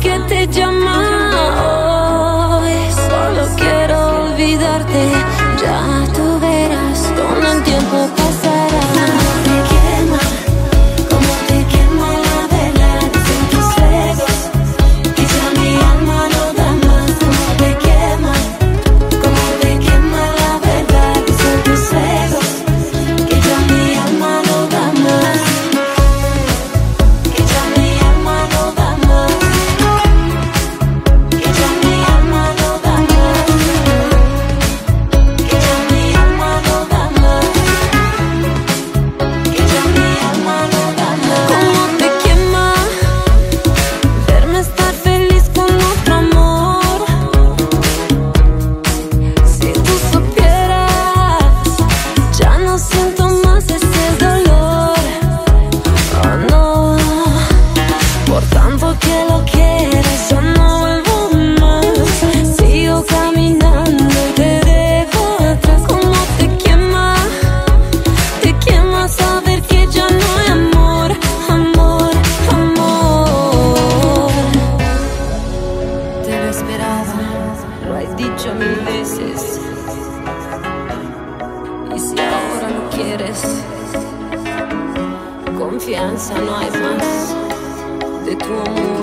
que te llama. Solo quiero olvidarte. dicho mil veces. Y si ahora no quieres, confianza no hay más de tu amor.